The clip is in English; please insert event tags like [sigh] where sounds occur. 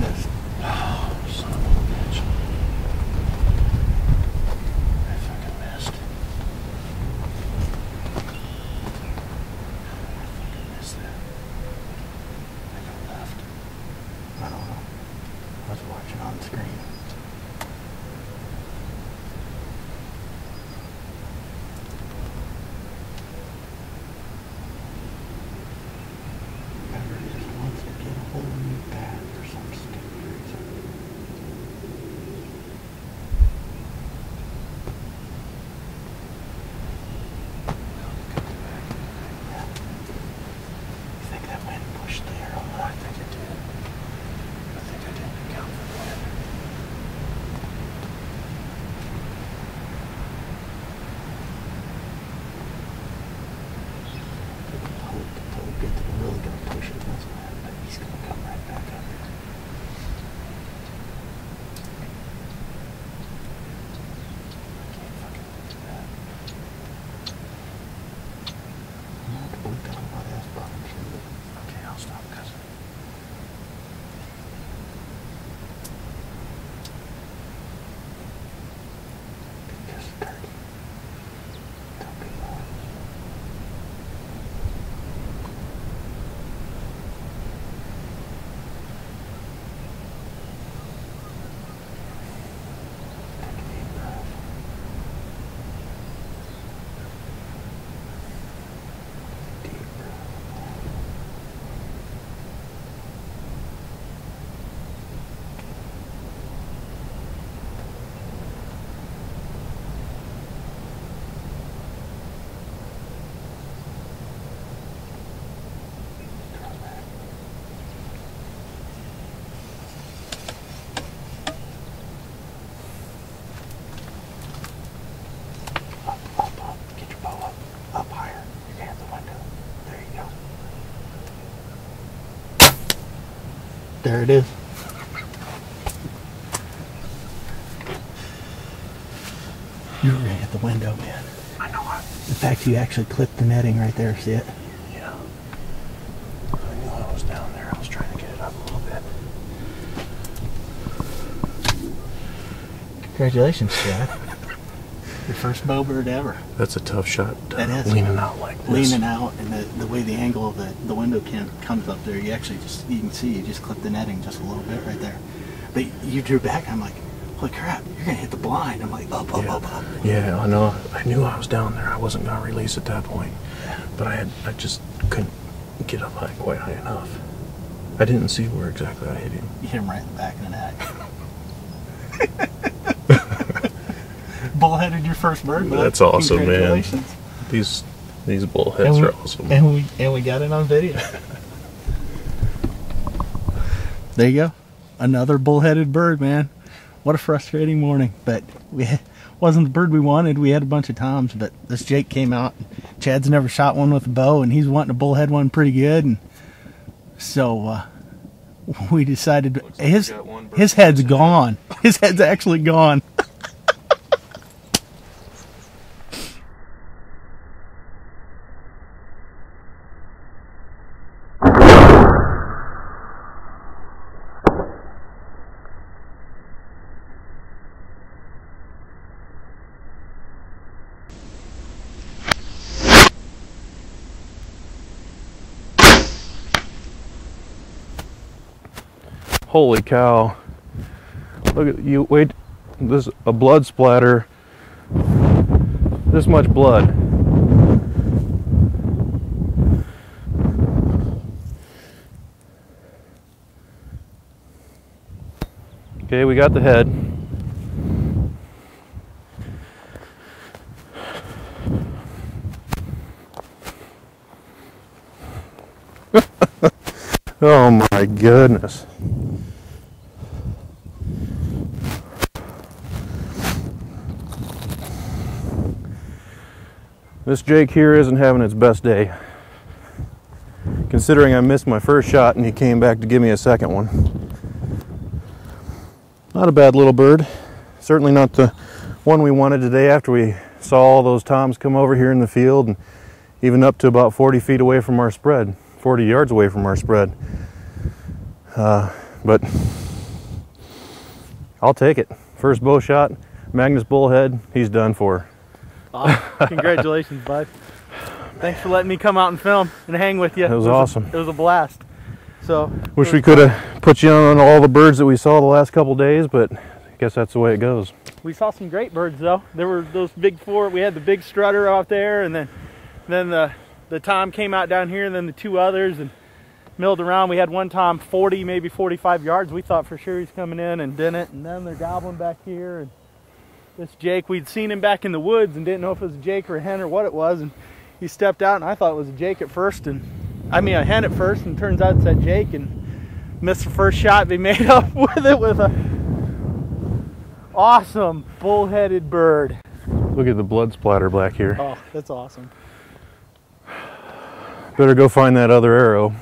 this. There it is. You were gonna hit the window, man. I know. In fact, you actually clipped the netting right there. See it? Yeah. I knew I was down there. I was trying to get it up a little bit. Congratulations, Chad. Your first bow bird ever. That's a tough shot. uh, That is. Leaning out like this. Leaning out, and the, the way the angle of the, the window can comes up there, you actually just you can see you just clip the netting just a little bit right there. But you drew back. I'm like, holy crap! You're gonna hit the blind. I'm like, up, up, Yeah. up, up. Yeah, I know. I knew I was down there. I wasn't gonna release at that point, but I had. I just couldn't get up high, quite high enough. I didn't see where exactly I hit him. You hit him right in the back of the neck. [laughs] Bullheaded your first bird. bud. That's awesome, man. These these bullheads we, are awesome. and we and we got it on video. [laughs] there you go, another bullheaded bird, man. What a frustrating morning, but we [laughs] wasn't the bird we wanted. We had a bunch of toms, but this Jake came out. Chad's never shot one with a bow, and he's wanting to bullhead one pretty good, and so uh, [laughs] we decided Looks like his we got his head's missing. gone. His head's actually gone. Holy cow! Look at you. Wait, this a blood splatter. This much blood. Okay, we got the head. [laughs] Oh my goodness. This Jake here isn't having its best day. Considering I missed my first shot and he came back to give me a second one. Not a bad little bird. Certainly not the one we wanted today after we saw all those toms come over here in the field and even up to about 40 feet away from our spread, 40 yards away from our spread. Uh, but I'll take it. First bow shot, Magnus Bullhead, he's done for. [laughs] Congratulations, bud. Thanks for letting me come out and film and hang with you. It was It a- awesome. it was a blast. So Wish we could have put you on all the birds that we saw the last couple days, but I guess that's the way it goes. we saw some great birds though. There were those big four. We had the big strutter out there, and then then the the tom came out down here, and then the two others, and milled around. We had one tom 40, maybe 45 yards. We thought for sure he's coming in, and didn't. And then they're gobbling back here, and this Jake, we'd seen him back in the woods, and didn't know if it was a Jake or a hen or what it was, and he stepped out, and I thought it was a Jake at first, and I mean a hen at first, and turns out it's that Jake, and missed the first shot. They [laughs] made up with it with a awesome bull-headed bird. Look at the blood splatter back here. Oh, that's awesome. Better go find that other arrow.